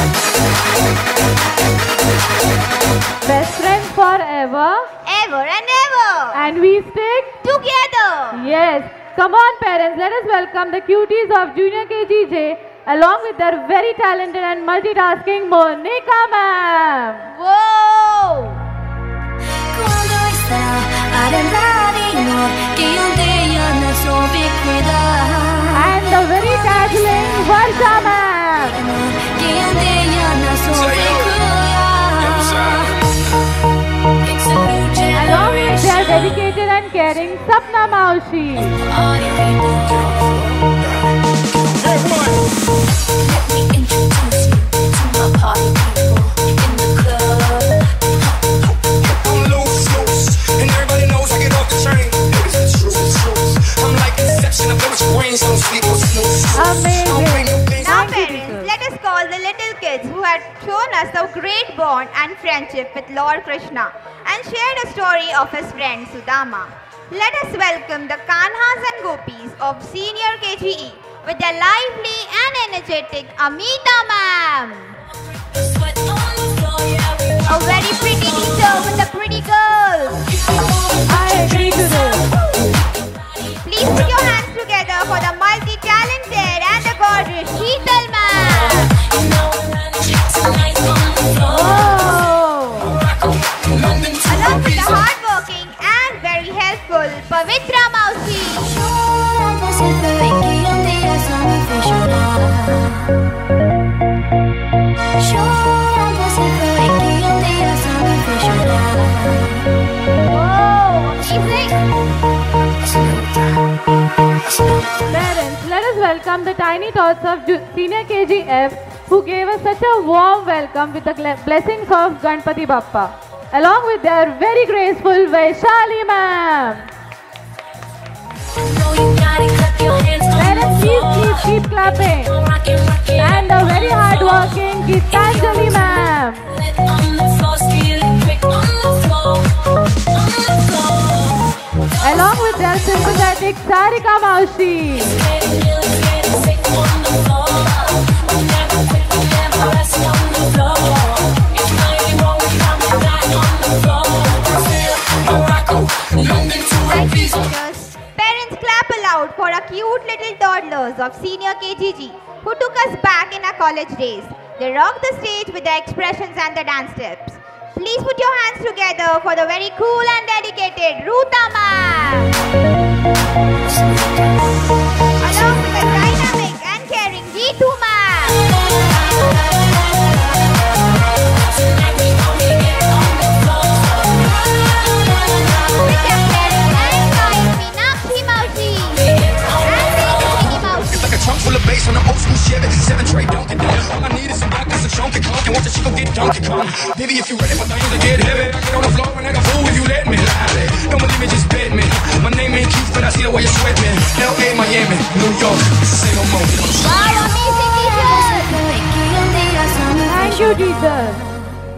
Best friends forever. Ever and ever. And we stick together. Yes. Come on, parents. Let us welcome the cuties of Junior KGJ along with their very talented and multitasking Monica ma'am. Whoa! Quando está arrendadino que un día no soube cuidar And the very dazzling Varsha ma'am. Along with their dedicated and caring Sapna Maushi. Amazing. Now, parents, let us call the little kids who had shown us a great bond and friendship with Lord Krishna and shared a story of his friend Sudama. Let us welcome the Kanhas and Gopis of Senior KGE with their lively and energetic Amita ma'am. A very pretty teacher with a pretty girl. I agree to this. Please put your hands together for the multi-talented and the gorgeous Sheetal ma'am. Along with the hardworking and very helpful Pavitra Mausi. Parents, let us welcome the tiny tots of Senior KGF who gave us such a warm welcome with the blessings of Ganpati Bappa. Along with their very graceful Vaishali ma'am. Parents, please keep, keep clapping. And the very hardworking Gitanjali ma'am. Along with their sympathetic Sarika Maushi. Parents clap aloud for our cute little toddlers of senior KGG who took us back in our college days. They rock the stage with their expressions and the dance steps. Please put your hands together for the very cool and dedicated Ruta ma'am. Along with the dynamic and caring Jitu on an old school Chevy, seven tray Dunkin' Donuts. All I need is some vodka, some chunky conk, and watch the chico get Donkey Kong. Baby, if you ready for things to get heavy, I get on the floor and act a fool if you let me. Lie. Don't believe me, just bet me. My name ain't Keith, but I see the way you sweat me. L.A., Miami, New York, say no more. Thank you, teachers.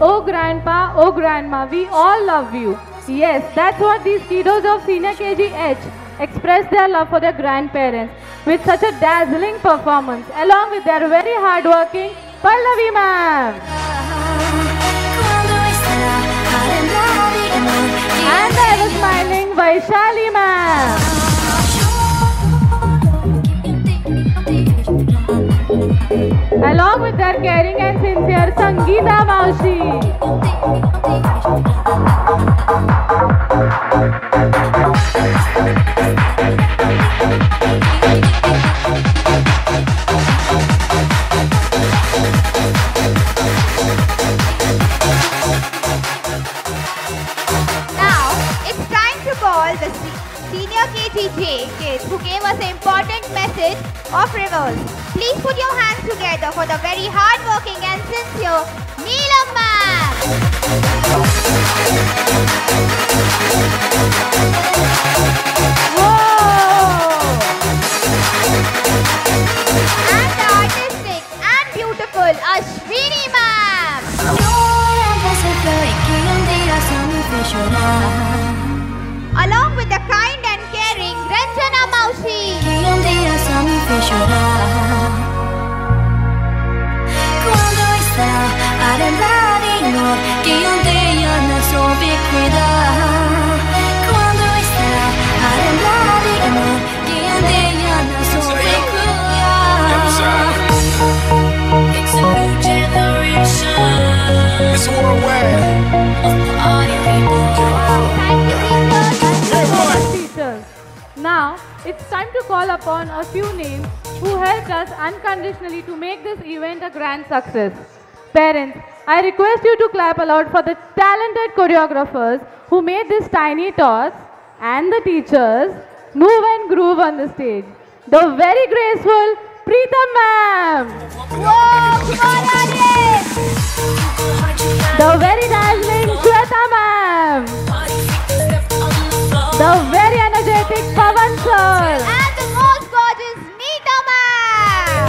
Oh, grandpa, oh, grandma, we all love you. Yes, that's what these kiddos of Senior KGH express their love for their grandparents with such a dazzling performance, along with their very hardworking Pallavi ma'am. And the ever smiling Vaishali ma'am. Along with their caring and sincere Sangeeta Maushi. Now, it's time to call the senior KGJ kids who gave us an important message of rivers. Please put your hands together for the very hardworking and sincere Neelam ma'am. And the artistic and beautiful Ashwini ma'am. Along with the kind and caring Ranjana Maushi. Teachers, now, it's time to call upon a few names who helped us unconditionally to make this event a grand success. Parents, I request you to clap aloud for the talented choreographers who made this tiny tots and the teachers move and groove on the stage. The very graceful Preetham ma'am. The very dazzling Shweta ma'am. The very energetic Pavan sir. And the most gorgeous Neeta ma'am.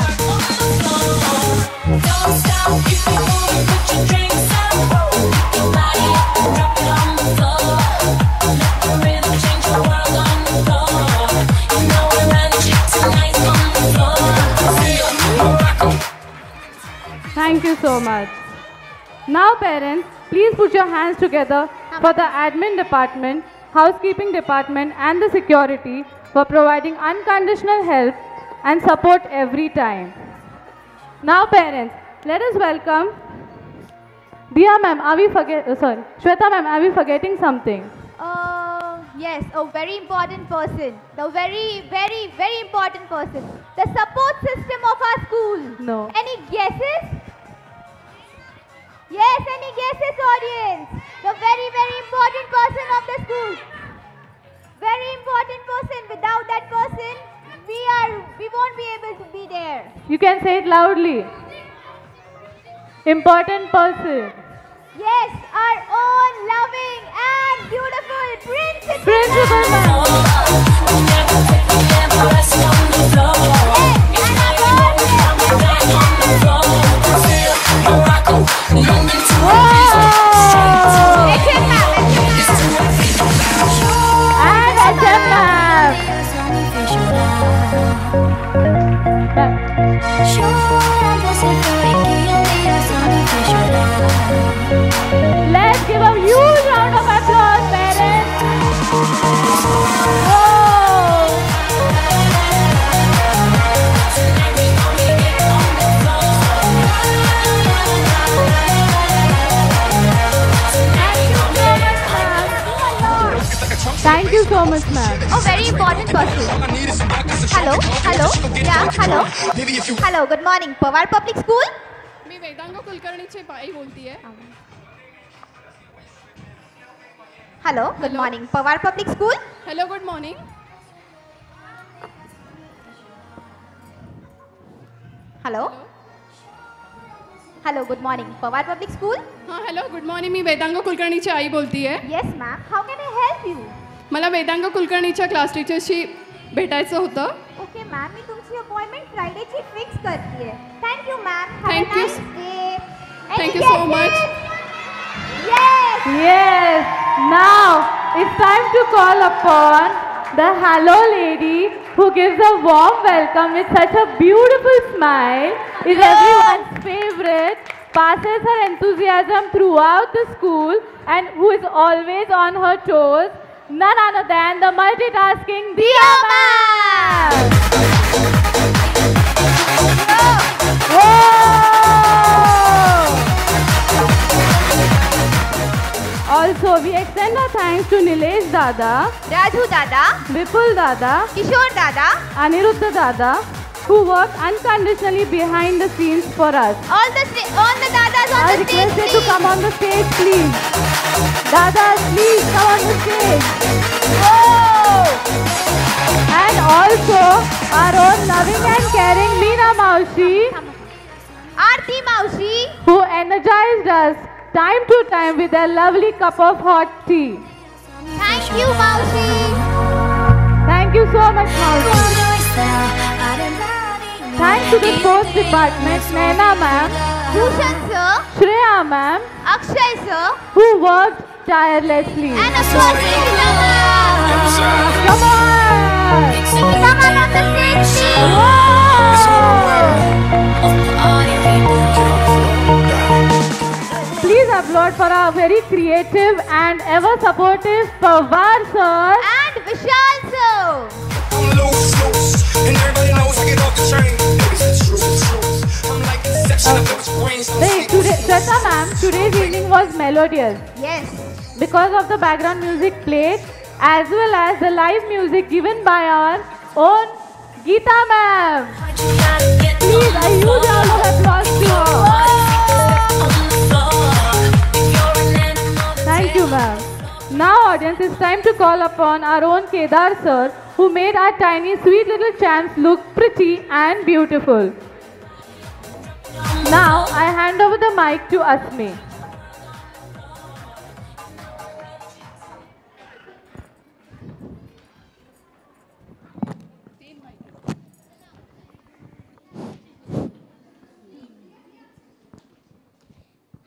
Thank you so much. Now, parents, please put your hands together for the admin department, housekeeping department, and the security for providing unconditional help and support every time. Now, parents, let us welcome Diya ma'am. Are we forget? Uh, sorry, Shweta ma'am. Are we forgetting something? Uh, yes, a very important person. The very, very, very important person. The support system of our school. No. Any guesses? Yes, and any guesses, audience? The very, very important person of the school. Very important person. Without that person, we are, we won't be able to be there. You can say it loudly. Important person. Yes, our own loving and beautiful principal. Principal And Thomas, ma'am. Oh, very important person. Hello, hello, yeah, hello. Hello, good morning. Pawar Public School? मी वेदांग कुलकर्णी से पाई बोलती है hello good morning pawar public school hello good morning hello hello good morning Pawar public school हाँ hello good morning मी वेदांग कुलकर्णी से आई बोलती है yes ma'am how can I help you मला वेदांग कुलकर्णीच्या क्लास टीचरशी भेटायचं होतं Okay, ma'am. मी तुमची अपॉइंटमेंट फ्रायडेची फिक्स करते thank you ma'am Thank you. Day Thank you so much. Yes. Yes. Now it's time to call upon the hello lady who gives a warm welcome with such a beautiful smile, is everyone's favorite, passes her enthusiasm throughout the school, and who is always on her toes. None other than the multitasking Diya ma'am. Also, we extend our thanks to Nilesh Dada, Raju Dada, Vipul Dada, Kishore Dada, Aniruddha Dada, who work unconditionally behind the scenes for us. all the all the dadas on I the stage. request you to come on the stage, please. Dadas, please come on the stage. Whoa! And also, our own loving and caring Meena Maushi, Aarti Maushi, who energized us time to time with their lovely cup of hot tea. Thank you, Maushi. Thank you so much, Maushi. Thanks to the sports department, Naina ma'am, Bhushan sir, Shreya ma'am, Akshay sir, who worked tirelessly. and of course Neeta ma'am. Come on! Come on on the stage, Please applaud for our very creative and ever supportive Pawar sir. And Vishal sir. And everybody knows I get off the train. Wait, today, Shweta ma'am, today's evening was melodious Yes. because of the background music played as well as the live music given by our own Geeta ma'am. Please, a huge round of applause to her. Thank you, ma'am. Now, audience, it's time to call upon our own Kedar sir, who made our tiny, sweet little champs look pretty and beautiful. Now, I hand over the mic to Asmi.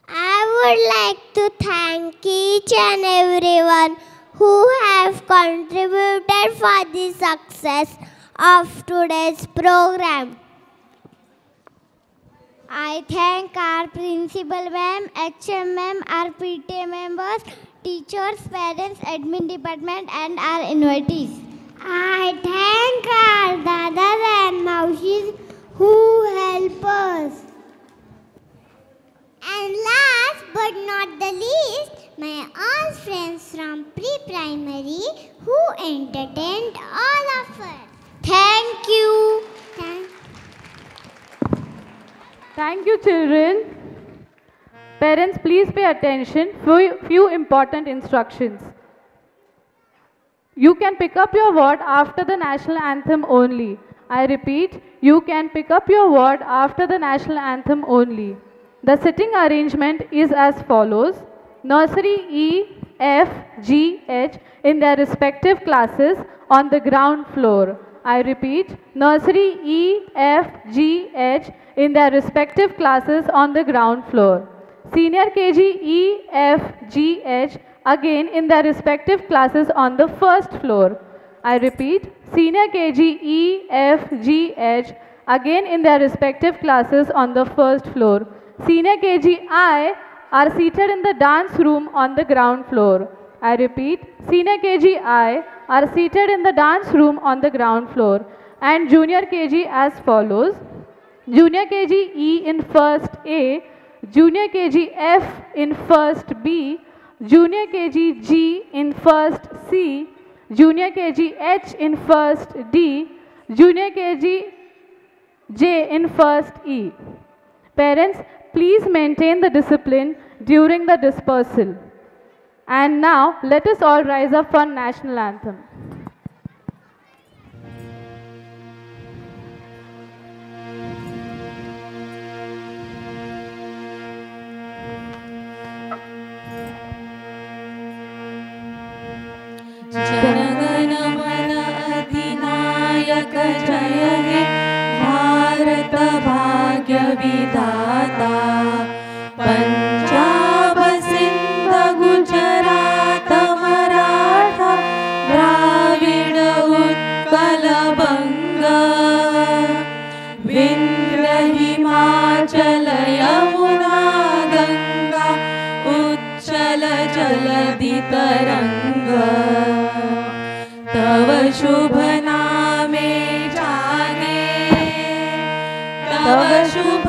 I would like to thank each and everyone who have contributed for the success of today's program. I thank our principal ma'am, HM ma'am, our PTA members, teachers, parents, admin department and our invitees. I thank our dadas and maushis who help us. And last but not the least, my all friends from pre-primary who entertained all of us. Thank you. Thank you, children. Parents, please pay attention. Few, few important instructions. You can pick up your word after the national anthem only. I repeat, you can pick up your word after the national anthem only. The sitting arrangement is as follows. Nursery E, F, G, H in their respective classes on the ground floor. I repeat, nursery E, F, G, H in their respective classes on the ground floor. Senior KG E, F, G, H again in their respective classes on the first floor. I repeat, senior KG E, F, G, H again in their respective classes on the first floor. Senior KG I are seated in the dance room on the ground floor. I repeat, senior KG I are seated in the dance room on the ground floor and junior KG as follows. Junior KG E in first A, Junior KG F in first B, Junior KG G in first C, Junior KG H in first D, Junior KG J in first E. Parents, please maintain the discipline during the dispersal. And now, let us all rise up for national anthem. जनगण मन अधिनायक जय हे भारत भाग्य विधाता पंजाब सिंध गुजरात मराठा द्राविड उत्कल बंग विंध्य हिमाचल यमुना गंगा उच्चल जलधि तरंग शुभ नामे जाने। तव शुभ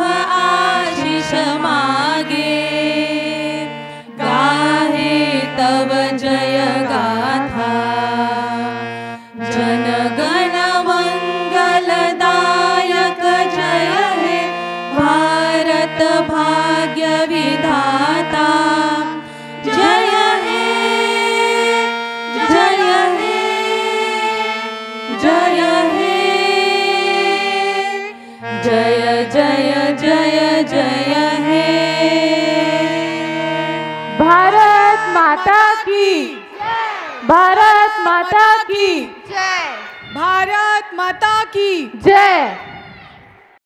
भारत माता की। जय। भारत माता की। जय।